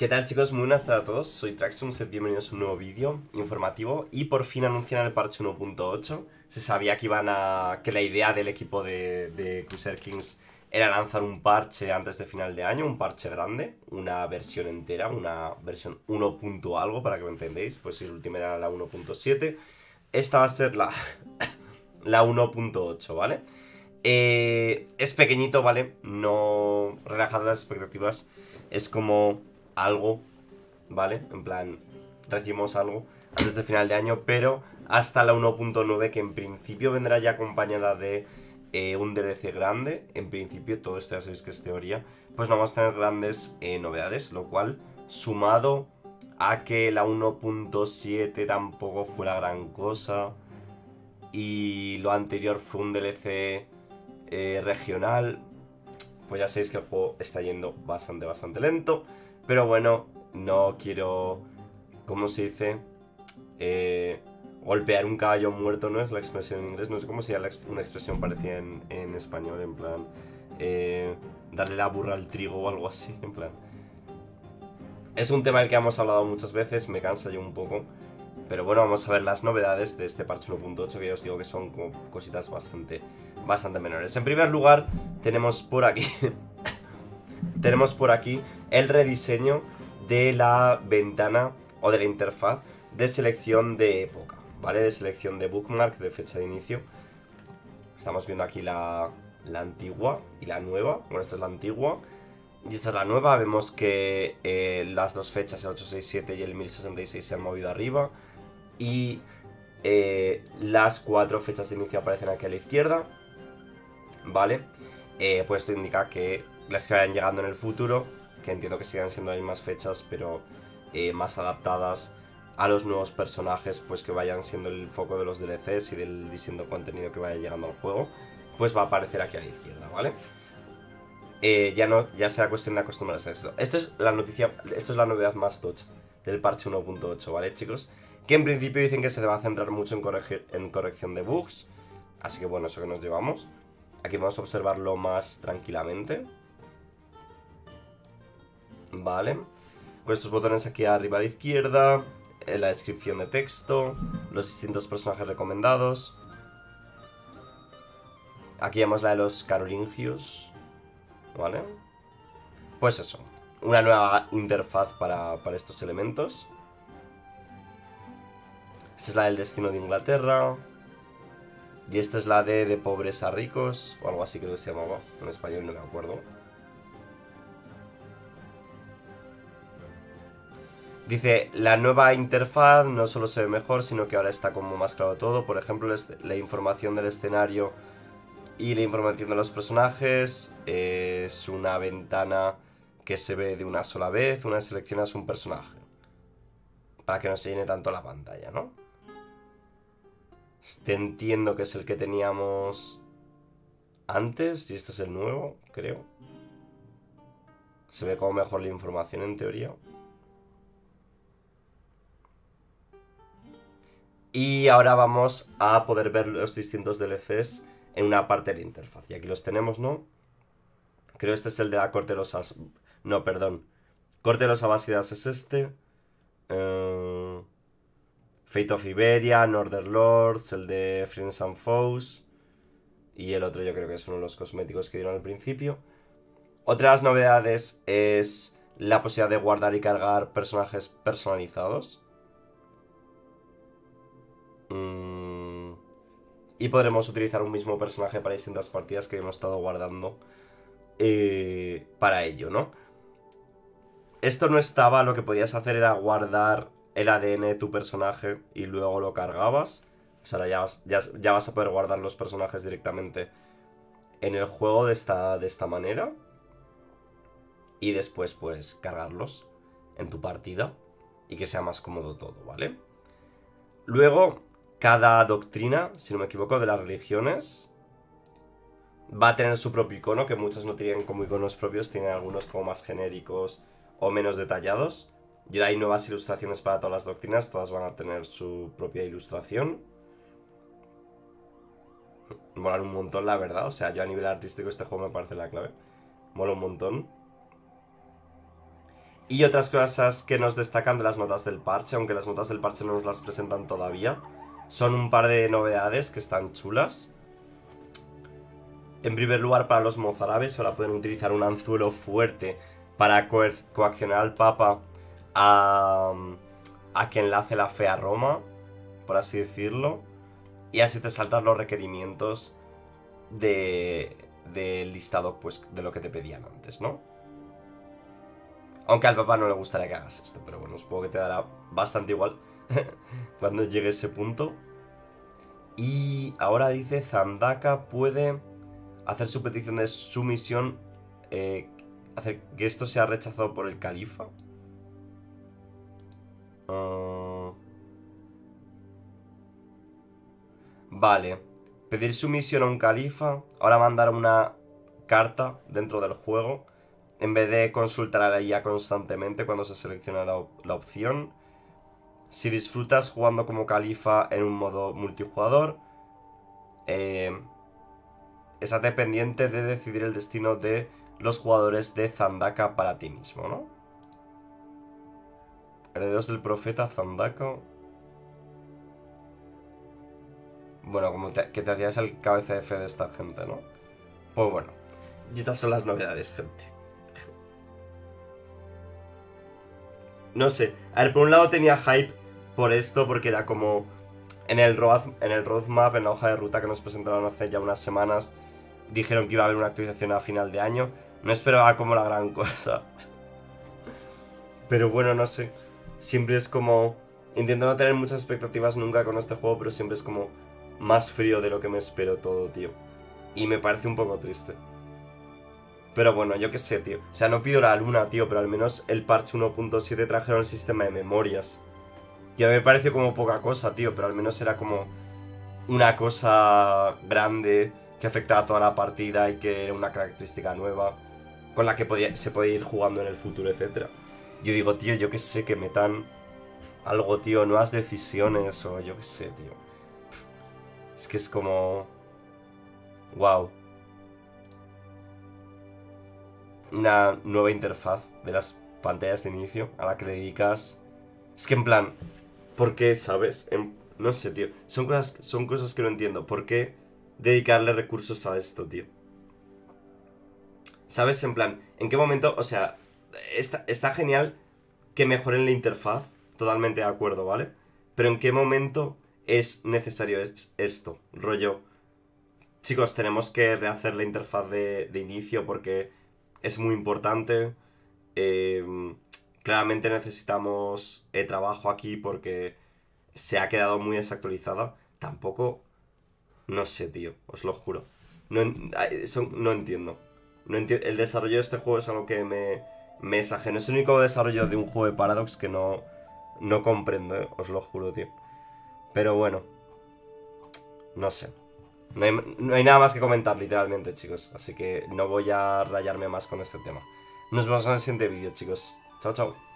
¿Qué tal chicos? Muy buenas tardes a todos, soy Traxxon, sed bienvenidos a un nuevo vídeo informativo y por fin anuncian el parche 1.8 Se sabía que iban a... que la idea del equipo de, de Crusader Kings era lanzar un parche antes de final de año, un parche grande, una versión entera, una versión 1. algo para que me entendéis, pues si el último era la 1.7 Esta va a ser la, la 1.8, ¿vale? Eh, es pequeñito, ¿vale? No relajar las expectativas, es como algo, ¿vale? En plan, recibimos algo antes de final de año, pero hasta la 1.9 que en principio vendrá ya acompañada de eh, un DLC grande. En principio, todo esto ya sabéis que es teoría. Pues no vamos a tener grandes eh, novedades, lo cual, sumado a que la 1.7 tampoco fue la gran cosa. Y lo anterior fue un DLC eh, regional. Pues ya sabéis que el juego está yendo bastante, bastante lento. Pero bueno, no quiero, ¿cómo se dice? Eh, golpear un caballo muerto, ¿no? Es la expresión en inglés. No sé cómo sería una expresión parecida en, español, en plan... Eh, darle la burra al trigo o algo así, en plan... Es un tema del que hemos hablado muchas veces, me cansa yo un poco. Pero bueno, vamos a ver las novedades de este parche 1.8, que ya os digo que son como cositas bastante, bastante menores. En primer lugar, tenemos por aquí tenemos por aquí el rediseño de la ventana o de la interfaz de selección de época, ¿vale? De selección de bookmark, de fecha de inicio. Estamos viendo aquí la, antigua y la nueva. Bueno, esta es la antigua. Y esta es la nueva. Vemos que eh, las dos fechas, el 867 y el 1066, se han movido arriba. Y eh, las cuatro fechas de inicio aparecen aquí a la izquierda. ¿Vale? Eh, pues esto indica que las que vayan llegando en el futuro, que entiendo que sigan siendo las mismas fechas, pero eh, más adaptadas a los nuevos personajes, pues que vayan siendo el foco de los DLCs y del distinto contenido que vaya llegando al juego, pues va a aparecer aquí a la izquierda, ¿vale? Eh, ya no, ya será cuestión de acostumbrarse a esto. Esto es la noticia, esto es la novedad más tocha del parche 1.8, ¿vale, chicos? Que en principio dicen que se va a centrar mucho en corrección de bugs, así que bueno, eso que nos llevamos. Aquí vamos a observarlo más tranquilamente. Vale. Con estos botones aquí arriba a la izquierda, en la descripción de texto, los distintos personajes recomendados. Aquí vemos la de los carolingios. ¿Vale? Pues eso, una nueva interfaz para, estos elementos. Esta es la del destino de Inglaterra. Y esta es la de de pobres a ricos, o algo así creo que se llamaba. En español no me acuerdo. Dice, la nueva interfaz no solo se ve mejor, sino que ahora está como más claro todo. Por ejemplo, la información del escenario y la información de los personajes. Es una ventana que se ve de una sola vez. Una seleccionas un personaje. Para que no se llene tanto la pantalla, ¿no? Este entiendo que es el que teníamos antes. Y este es el nuevo, creo. Se ve como mejor la información en teoría. Y ahora vamos a poder ver los distintos DLCs en una parte de la interfaz. Y aquí los tenemos, ¿no? Creo este es el de la corte de los... As... No, perdón. Corte de los Abásidas es este. Eh, Fate of Iberia, Northern Lords, el de Friends and Foes. Y el otro yo creo que es uno de los cosméticos que dieron al principio. Otras novedades es la posibilidad de guardar y cargar personajes personalizados. Y podremos utilizar un mismo personaje para distintas partidas que hemos estado guardando eh, para ello, ¿no? Esto no estaba, lo que podías hacer era guardar el ADN de tu personaje y luego lo cargabas. O sea, ya vas, ya, vas a poder guardar los personajes directamente en el juego de esta, de esta manera. Y después, pues, cargarlos en tu partida. Y que sea más cómodo todo, ¿vale? Luego, cada doctrina, si no me equivoco, de las religiones va a tener su propio icono, que muchas no tienen como iconos propios, tienen algunos como más genéricos o menos detallados. Y hay nuevas ilustraciones para todas las doctrinas, todas van a tener su propia ilustración. Mola un montón, la verdad. O sea, yo a nivel artístico este juego me parece la clave. Mola un montón. Y otras cosas que nos destacan de las notas del parche, aunque las notas del parche no nos las presentan todavía, son un par de novedades que están chulas. En primer lugar, para los mozarabes, ahora pueden utilizar un anzuelo fuerte para coaccionar al Papa a, a que enlace la fe a Roma, por así decirlo. Y así te saltas los requerimientos de, del listado pues, de lo que te pedían antes, ¿no? Aunque al papá no le gustaría que hagas esto, pero bueno, supongo que te dará bastante igual cuando llegue ese punto. Y ahora dice, Zandaka puede hacer su petición de sumisión, eh, hacer que esto sea rechazado por el califa. Ah. vale. Pedir sumisión a un califa. Ahora mandar una carta dentro del juego en vez de consultar a la IA constantemente cuando se selecciona la, opción. Si disfrutas jugando como califa en un modo multijugador, eh, estate pendiente de decidir el destino de los jugadores de Zandaka para ti mismo, ¿no? Herederos del profeta Zandaka. Bueno, como que te hacías el cabeza de fe de esta gente, ¿no? Pues bueno, estas son las novedades, gente. no sé. A ver, por un lado tenía hype por esto, porque era como. En el, road, en el roadmap, en la hoja de ruta que nos presentaron hace ya unas semanas, dijeron que iba a haber una actualización a final de año. No esperaba como la gran cosa. Pero bueno, no sé. Siempre es como. Intento no tener muchas expectativas nunca con este juego, pero siempre es como más frío de lo que me espero todo, tío. Y me parece un poco triste. Pero bueno, yo qué sé, tío. O sea, no pido la luna, tío, pero al menos el parche 1.7 trajeron el sistema de memorias. Que me parece como poca cosa, tío, pero al menos era como una cosa grande que afectaba a toda la partida y que era una característica nueva con la que se podía ir jugando en el futuro, etc. Yo digo, tío, yo qué sé, que metan algo, tío, nuevas decisiones o yo qué sé, tío. Es que es como... Wow. una nueva interfaz de las pantallas de inicio a la que le dedicas. Es que en plan, ¿por qué, sabes? no sé, tío. Son cosas, son cosas que no entiendo. ¿Por qué dedicarle recursos a esto, tío? ¿Sabes? En plan, ¿en qué momento? O sea, está, está genial que mejoren la interfaz. Totalmente de acuerdo, ¿vale? Pero ¿en qué momento es necesario esto? Rollo. Chicos, tenemos que rehacer la interfaz de, de inicio porque es muy importante. Eh, claramente necesitamos eh, trabajo aquí porque se ha quedado muy desactualizada. Tampoco, no sé, tío, os lo juro. No, no entiendo. No el desarrollo de este juego es algo que me, me es ajeno. Es el único desarrollo de un juego de Paradox que no, no comprendo, eh, os lo juro, tío. Pero bueno, no sé. No hay, nada más que comentar, literalmente, chicos. Así que no voy a rayarme más con este tema. Nos vemos en el siguiente vídeo, chicos. Chao, chao.